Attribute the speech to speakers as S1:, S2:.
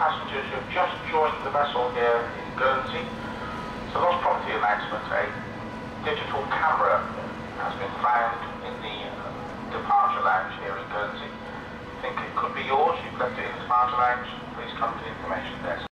S1: passengers who have just joined the vessel here in Guernsey. So lost property announcement, a eh? digital camera has been found in the uh, departure lounge here in Guernsey. think it could be yours, you've left it in the departure lounge, please come to the information desk.